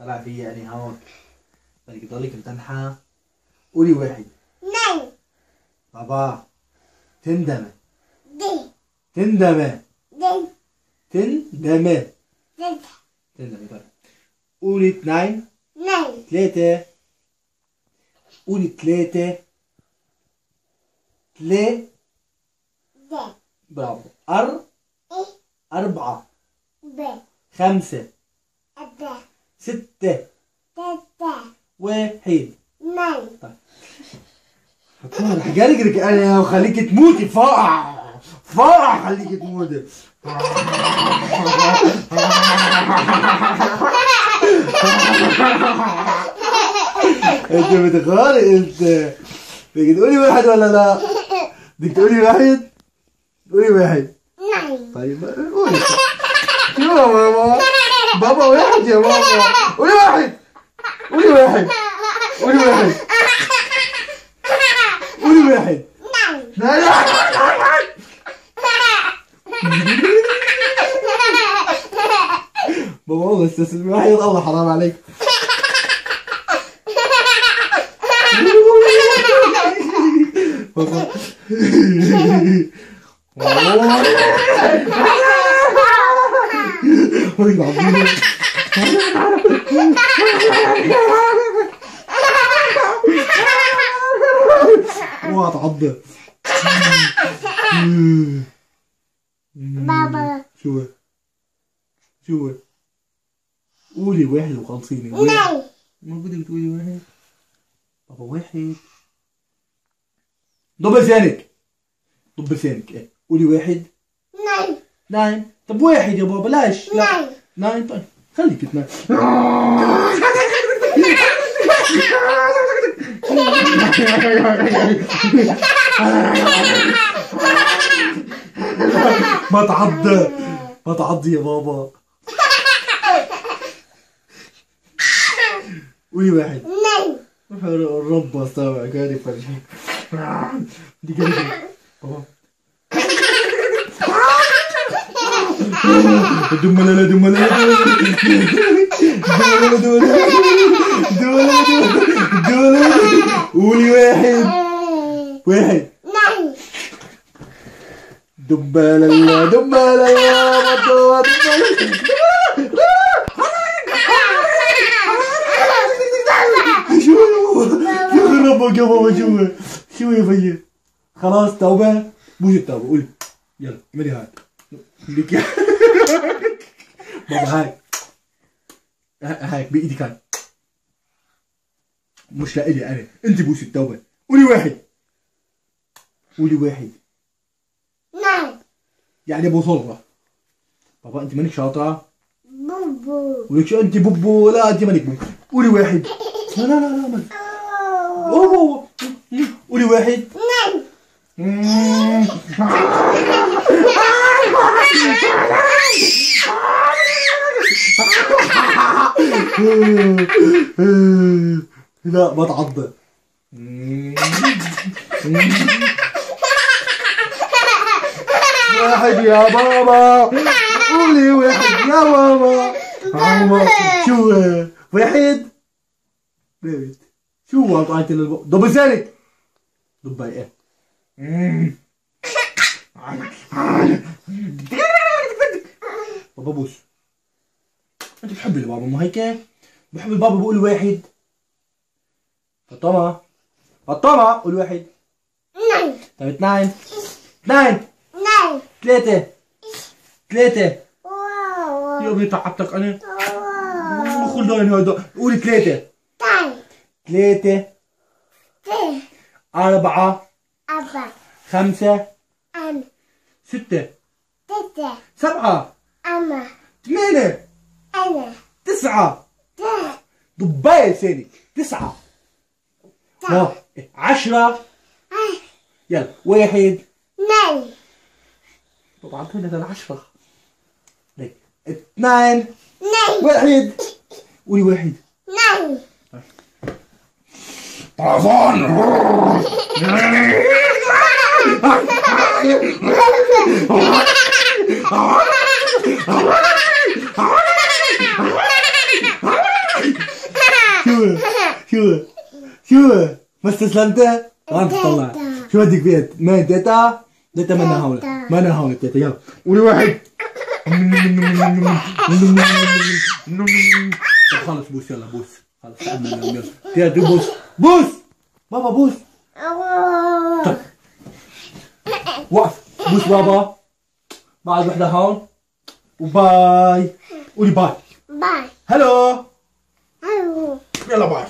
طلع في يعني هون بدك تضلك متنحة قولي واحد. ناي. بابا تندمة دي. تندمة دي. تندمة دي تندمة طيب. قولي اثنين. ناي. ثلاثة قولي ثلاثة ثلاثة برافو. أر. إيه. أربعة. ب خمسة. أب ستة. تتا واحد. ناي رح قلقلك أنا وخليك تموتي فاقع فاقع خليك تموتي. انت بتغارق انت. بدك تقولي واحد ولا لا؟ بدك تقولي واحد؟ قولي واحد. ناي طيب قولي شو يا ماما؟ بابا واحد يا ماما قولي واحد. قولي واحد. قولي واحد. قولي واحد. لا لا بابا والله استسلم. واحد الله حرام عليك. بابا العظيم اوعى تعض. بابا. شو؟ شو؟ قولي واحد وخلصيني. واحد. ناي ما بدك تقولي واحد؟ بابا واحد. ضب لسانك. ضب لسانك. إيه. قولي واحد. ناي ناين طب واحد يا بابا لاش لا. ناين طيب. خليك تنام. ما تعض ما تعض يا بابا. قولي واحد. ناي الرب استوعب. قاعد يفرجيك دي بابا. دم لا لا دم لا لا دم لا لا دم لا دم لا دم لا قولي واحد واحد لا لا مطوة شو شو ربك يا بابا شو شو يا فيه خلاص توبة مش التوبة قولي يلا اعملي هاي ليك يا بابا هاي. هاي بايدك هاي مش لإلي أنا. أنت بوس التوبة. قولي واحد. قولي واحد. ناي يعني أبو صلبة بابا أنت مانك شاطرة؟ بوبو. ولك أنت بوبو؟ لا أنت مانك بوبو. قولي واحد. لا لا لا لا ما أوه. قولي واحد. ناي لا ما تعض. واحد يا بابا. قولي واحد يا بابا. شو؟ واحد. بيت. شو وقعت للب... ضب لسانك ضب إيه. بابا بوس أنت بتحب البابا مو هيك بحب البابا بقول واحد. فطمة. فطمة قول واحد. ناي طيب اثنين. اثنين. ناي ثلاثة. ثلاثة. واو. يا ابني تعبتك أنا. واو. خلاني هذا قولي ثلاثة. تاي ثلاثة. أربعة. أبا خمسة. أم. ستة. تتا سبعة. أما ثمانية. أنا تسعة. ضباية لسانك تسعة. لا. عشرة. يلا. واحد ناي طبعا هنا العشرة. ليك. اثنين. واحد قولي واحد ناي طرفان. شو شو ما استسلمت؟ غلط تطلع. شو بدك فيها؟ ما تيتا؟ تيتا ما هون تيتا. ما هون تيتا يلا قولي واحد طب خلص بوس يلا بوس خلص يلا بوس بوس بابا بوس طب وقف بوس بابا بعد وحدة هون وباي قولي باي باي هلو هلو يلا باي